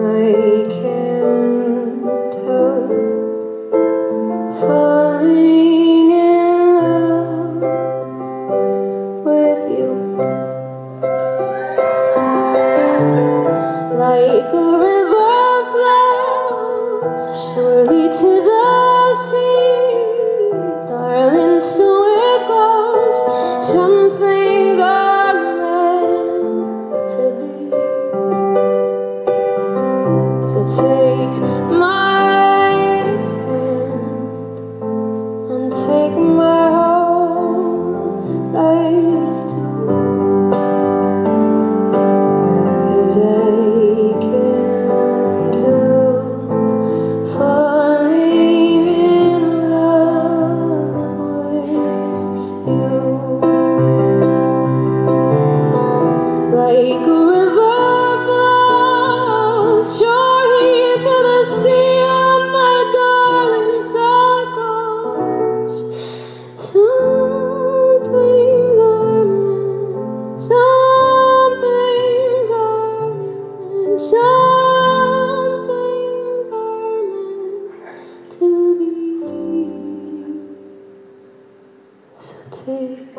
I can't help. like a river flows surely the sea my. Some things are meant, some things are meant, some things are meant to be. So take.